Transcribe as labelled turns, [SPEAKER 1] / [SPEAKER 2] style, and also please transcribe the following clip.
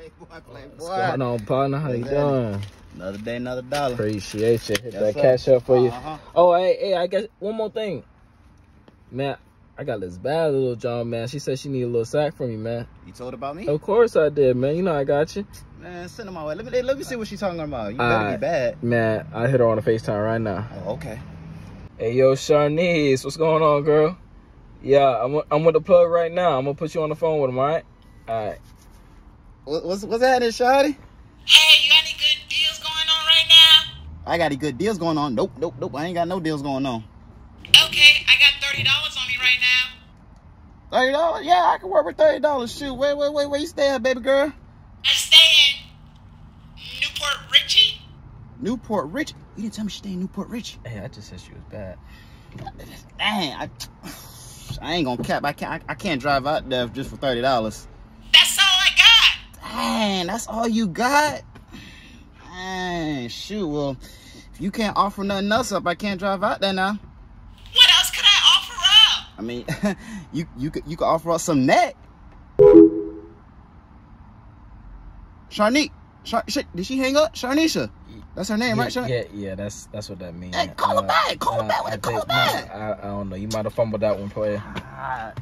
[SPEAKER 1] Playboy, Playboy.
[SPEAKER 2] What's going on, partner? How you doing?
[SPEAKER 1] Another day, another dollar.
[SPEAKER 2] Appreciate you. Hit
[SPEAKER 1] Yes,
[SPEAKER 2] that
[SPEAKER 1] sir.
[SPEAKER 2] cash up for you.
[SPEAKER 1] Uh-huh.
[SPEAKER 2] Oh, hey, hey, I guess one more thing. Man, I got this bad little John, man. She said she need a little sack from you, man.
[SPEAKER 1] You told about me?
[SPEAKER 2] Of course I did, man. You know I got you.
[SPEAKER 1] Man, send them my way. Let me let me see what she's talking about. You better
[SPEAKER 2] Alright.
[SPEAKER 1] be bad.
[SPEAKER 2] Man, I hit her on the FaceTime right now.
[SPEAKER 1] Oh, okay.
[SPEAKER 2] Hey, yo, Sharnice, what's going on, girl? Yeah, I'm, I'm with the plug right now. I'm gonna put you on the phone with him, all right? All right.
[SPEAKER 1] What, what's what's happening, Shotty?
[SPEAKER 3] Hey, you got any good deals going on right now?
[SPEAKER 1] I got any good deals going on. Nope, nope, nope. I ain't got no deals going on.
[SPEAKER 3] Okay, I got thirty dollars on me right now.
[SPEAKER 1] Thirty dollars? Yeah, I can work with thirty dollars. Shoot, wait, wait, wait, where you stay at, baby girl?
[SPEAKER 3] I stay in New Port Richey.
[SPEAKER 1] Newport Rich. You didn't tell me she stay in Newport Rich.
[SPEAKER 2] Hey, I just said she was bad.
[SPEAKER 1] Dang, I, I ain't gonna cap. I can't. I, I can't drive out there just for thirty dollars.
[SPEAKER 3] That's all I got.
[SPEAKER 1] Dang, that's all you got. Dang, shoot. Well, if you can't offer nothing else up, I can't drive out there now.
[SPEAKER 3] What else could I offer up?
[SPEAKER 1] I mean, you you could you could offer up some neck. Sharnique, Char- shit, did she hang up? Sharnisha, that's her name,
[SPEAKER 2] yeah,
[SPEAKER 1] right? Shar-
[SPEAKER 2] yeah, yeah, that's that's what that means.
[SPEAKER 1] Hey, call her back, call her back,
[SPEAKER 2] I
[SPEAKER 1] call her
[SPEAKER 2] think-
[SPEAKER 1] back.
[SPEAKER 2] no, I, I don't know. You might have fumbled that one, player.
[SPEAKER 1] Ah,